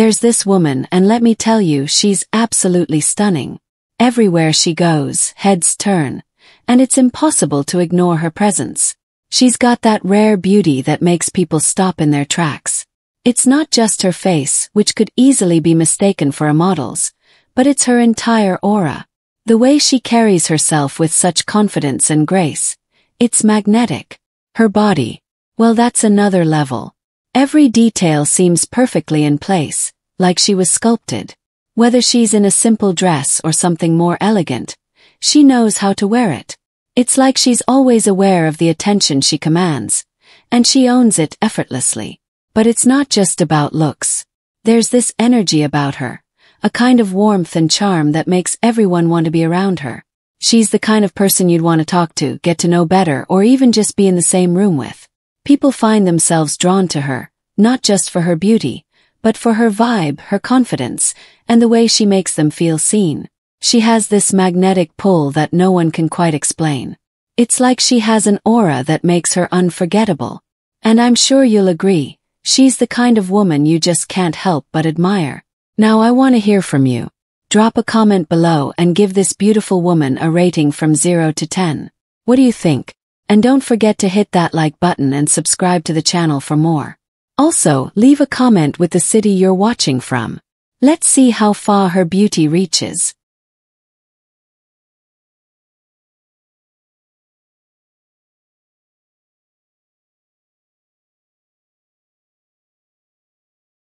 There's this woman and let me tell you she's absolutely stunning. Everywhere she goes, heads turn, and it's impossible to ignore her presence. She's got that rare beauty that makes people stop in their tracks. It's not just her face, which could easily be mistaken for a model's, but it's her entire aura. The way she carries herself with such confidence and grace. It's magnetic. Her body, well that's another level. Every detail seems perfectly in place, like she was sculpted. Whether she's in a simple dress or something more elegant, she knows how to wear it. It's like she's always aware of the attention she commands, and she owns it effortlessly. But it's not just about looks. There's this energy about her, a kind of warmth and charm that makes everyone want to be around her. She's the kind of person you'd want to talk to, get to know better, or even just be in the same room with. People find themselves drawn to her, not just for her beauty, but for her vibe, her confidence, and the way she makes them feel seen. She has this magnetic pull that no one can quite explain. It's like she has an aura that makes her unforgettable. And I'm sure you'll agree, she's the kind of woman you just can't help but admire. Now I want to hear from you. Drop a comment below and give this beautiful woman a rating from 0 to 10. What do you think? And don't forget to hit that like button and subscribe to the channel for more. Also, leave a comment with the city you're watching from. Let's see how far her beauty reaches.